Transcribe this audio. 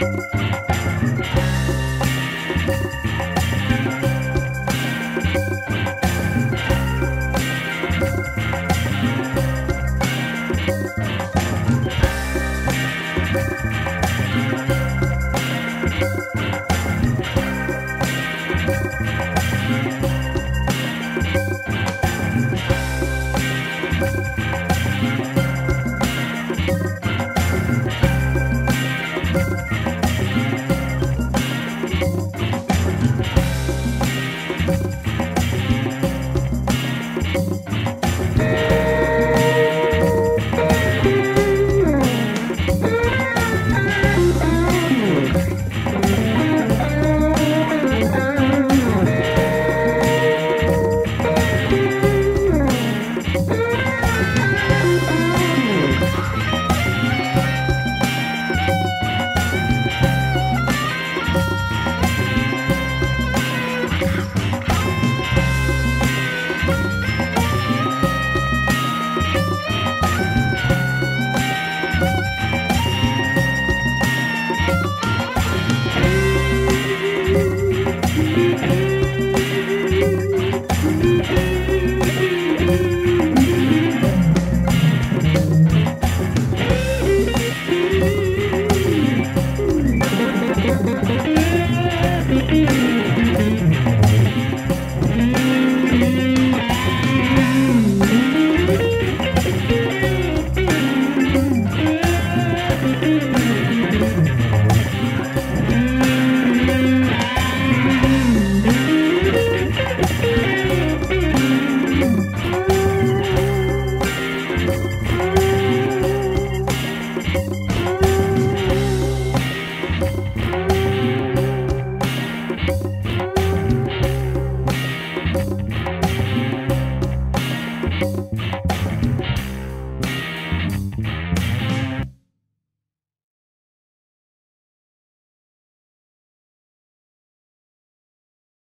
Bye.